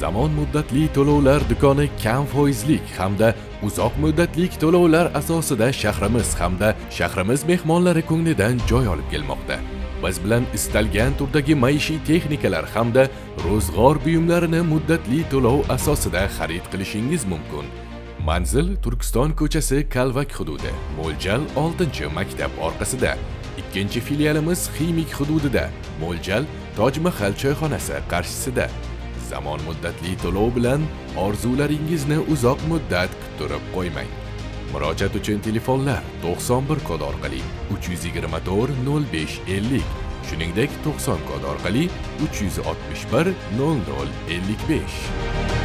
zamon muddatli to'lovlar do'koni kam foizlik hamda uzoq muddatlik to'lovlar asosida shahrimiz hamda shahrimiz mehmonlari ko'nglidan joy olib kelmoqda. Biz bilan istalgan turdagi maishiy texnikalar hamda ro'zg'or buyumlarini muddatli to'lov asosida xarid qilishingiz mumkin. Manzil turkiston ko'chasi kalvak hududi mo'ljal 6 maktab orqasida. Ikkinchi filialimiz ximik hududida mo'ljal tojmahal choyxonasi qarshisida. Zamon muddatli to'lov bilan orzularingizni uzoq muddat kuttirib qo'ymang. Murojaat uchun telefonlar 91 kod orqali 324 0550 shuningdek 90 kod orqali 361 0055